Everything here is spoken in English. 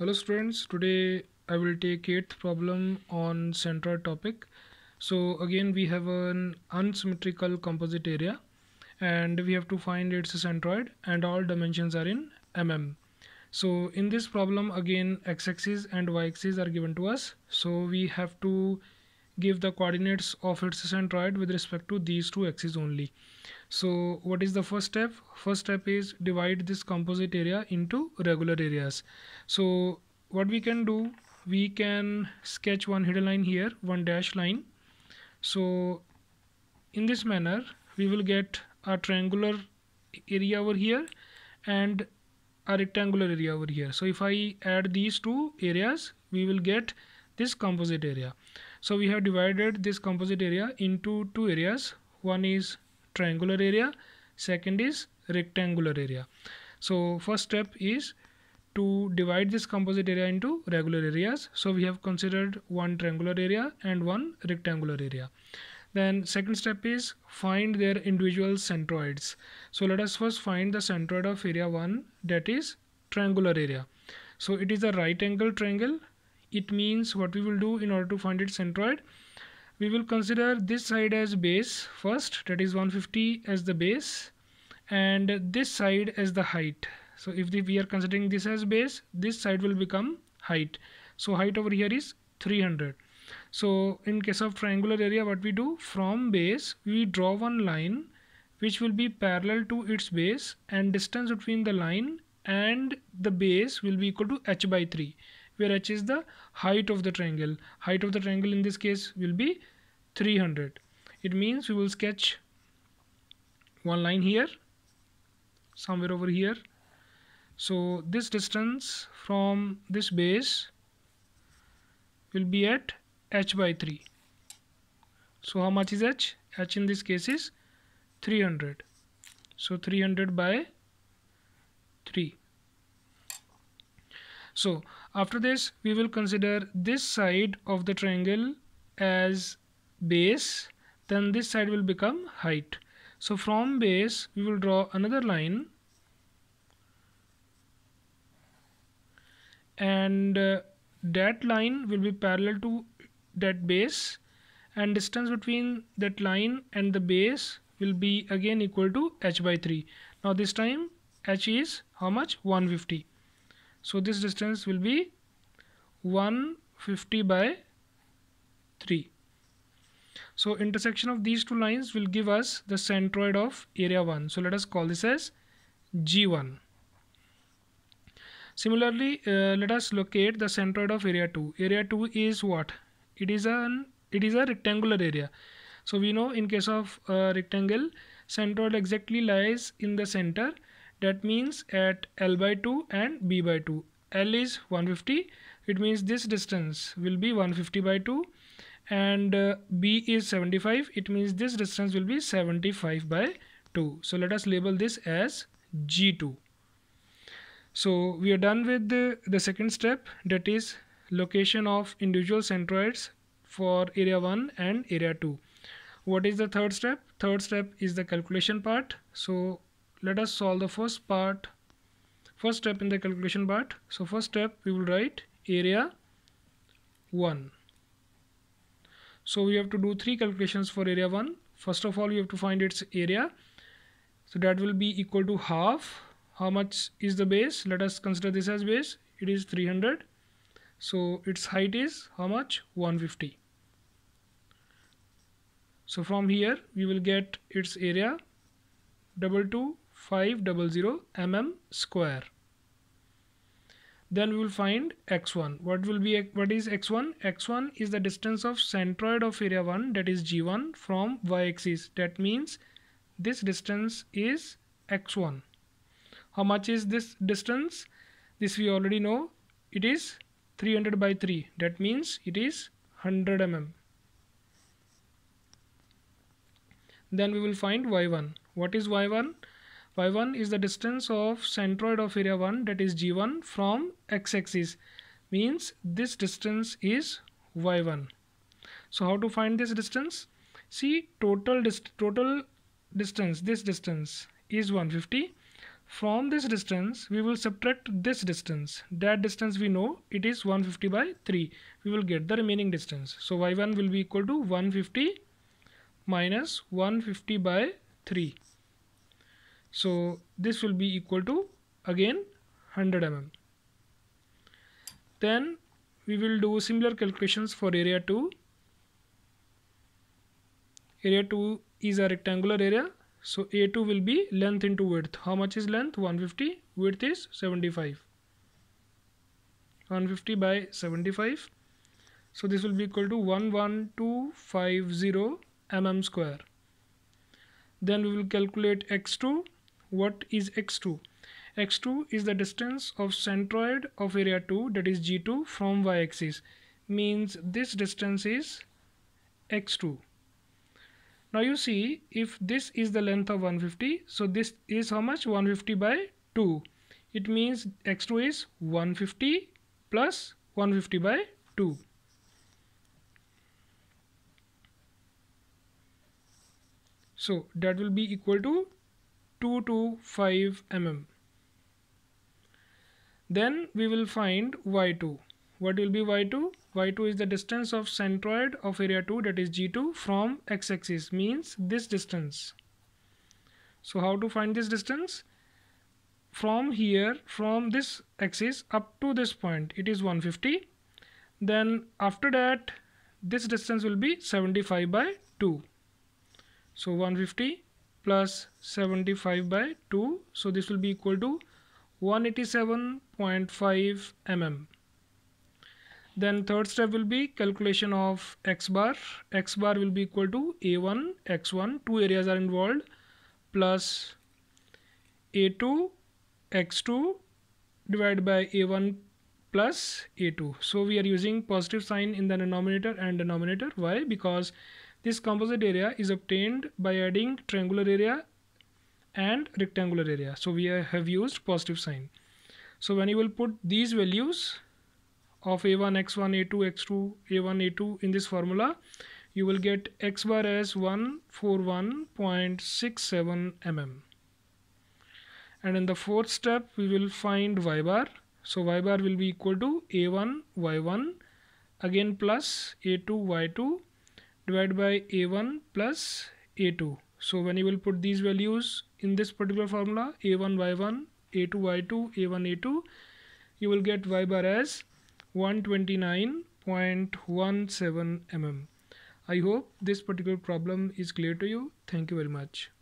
Hello students, today I will take 8th problem on centroid topic. So again we have an unsymmetrical composite area and we have to find its centroid and all dimensions are in mm. So in this problem again x-axis and y-axis are given to us. So we have to give the coordinates of its centroid with respect to these two axes only. So what is the first step? First step is divide this composite area into regular areas. So what we can do, we can sketch one hidden line here, one dash line. So in this manner, we will get a triangular area over here and a rectangular area over here. So if I add these two areas, we will get this composite area. So we have divided this composite area into two areas. One is triangular area, second is rectangular area. So first step is to divide this composite area into regular areas. So we have considered one triangular area and one rectangular area. Then second step is find their individual centroids. So let us first find the centroid of area 1 that is triangular area. So it is a right angle triangle it means what we will do in order to find its centroid. We will consider this side as base first that is 150 as the base and this side as the height. So if the, we are considering this as base this side will become height. So height over here is 300 so in case of triangular area what we do? From base we draw one line which will be parallel to its base and distance between the line and the base will be equal to h by 3 where h is the height of the triangle. Height of the triangle in this case will be 300 it means we will sketch one line here somewhere over here. So this distance from this base will be at h by 3 so how much is h? h in this case is 300 so 300 by 3 so after this we will consider this side of the triangle as base then this side will become height. So from base we will draw another line. And uh, that line will be parallel to that base. And distance between that line and the base will be again equal to h by 3 now this time h is how much? 150 so this distance will be 150 by 3 so intersection of these two lines will give us the centroid of area 1 so let us call this as g1 similarly uh, let us locate the centroid of area 2 area 2 is what? It is an it is a rectangular area. So we know in case of a rectangle centroid exactly lies in the center that means at L by 2 and B by 2 L is 150 it means this distance will be 150 by 2 and uh, B is 75 it means this distance will be 75 by 2 so let us label this as G2 so we are done with the, the second step. That is location of individual centroids for area 1 and area 2 what is the third step? Third step is the calculation part. So let us solve the first part first step in the calculation part. So first step we will write area 1 so we have to do three calculations for area 1 first of all you have to find its area. So that will be equal to half. How much is the base? Let us consider this as base. It is 300 so its height is how much? 150 so from here we will get its area double two 500 mm square. Then we will find x1 what will be what is x1 x1 is the distance of centroid of area 1 that is g1 from y-axis that means this distance is x1 how much is this distance? This we already know. It is 300 by 3 that means it is 100 mm then we will find y1 what is y1 y1 is the distance of centroid of area 1 that is g1 from x-axis. Means this distance is y1 so how to find this distance? See total dist total distance this distance is 150 from this distance we will subtract this distance. That distance we know it is 150 by 3 we will get the remaining distance. So y1 will be equal to 150 minus 150 by 3 so this will be equal to again 100 mm then we will do similar calculations for area 2 area 2 is a rectangular area so A2 will be length into width. How much is length? 150. Width is 75. 150 by 75. So this will be equal to 11250 mm square. Then we will calculate x2. What is x2? x2 is the distance of centroid of area 2 that is g2 from y-axis. Means this distance is x2 now you see if this is the length of 150 so this is how much 150 by 2 it means x2 is 150 plus 150 by 2 so that will be equal to 2 to 5 mm. Then we will find y2 what will be y2 y2 is the distance of centroid of area 2 that is g2 from x-axis means this distance. So how to find this distance? From here from this axis up to this point it is 150 then after that this distance will be 75 by 2 so 150 plus 75 by 2 so this will be equal to 187.5 mm. Then third step will be calculation of x bar. x bar will be equal to a1 x1 two areas are involved. Plus a2 x2 divided by a1 plus a2 so we are using positive sign in the denominator and denominator. Why? Because this composite area is obtained by adding triangular area and rectangular area. So we have used positive sign. So when you will put these values of a1 x1 a2 x2 a1 a2 in this formula you will get x bar as 141.67 mm. And in the fourth step we will find y bar. So y bar will be equal to a1 y1 again plus a2 y2 divided by a1 plus a2 so when you will put these values in this particular formula a1 y1 a2 y2 a1 a2 you will get y bar as 129.17 mm. I hope this particular problem is clear to you. Thank you very much.